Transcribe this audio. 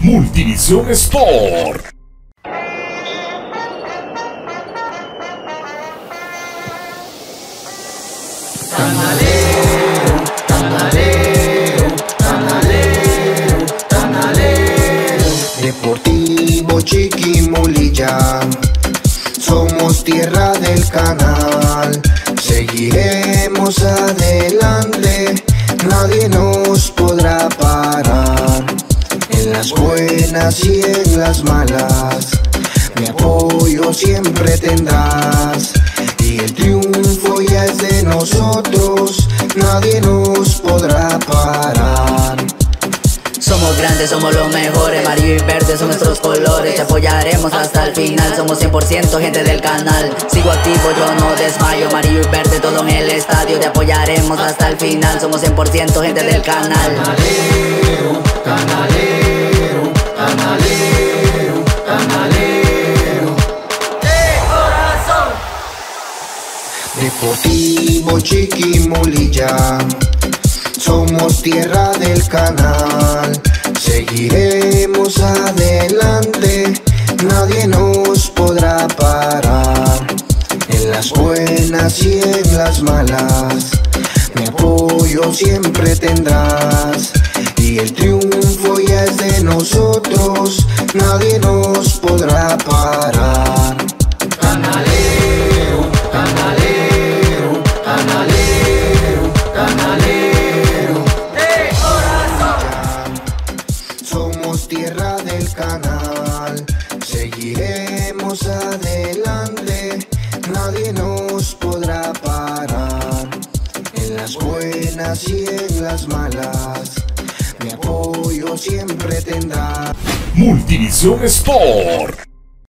Multivisión Sport. Deportivo Chiquimulilla, somos tierra del canal. Seguiremos adelante, nadie nos podrá parar. Las buenas y en las malas, mi apoyo siempre tendrás. Y el triunfo ya es de nosotros, nadie nos podrá parar. Somos grandes, somos los mejores, amarillo y verde son nuestros colores. Te apoyaremos hasta el final, somos 100% gente del canal. Sigo activo, yo no desmayo, amarillo y verde todo en el estadio. Te apoyaremos hasta el final, somos 100% gente del canal Deportivo Chiquimulilla, somos tierra del canal. Seguiremos adelante, nadie nos podrá parar. En las buenas y en las malas, mi apoyo siempre tendrás. Y el triunfo ya es de nosotros, nadie nos podrá parar. Tierra del canal, seguiremos adelante, nadie nos podrá parar. En las buenas y en las malas, mi apoyo siempre tendrá. Multivisión Sport.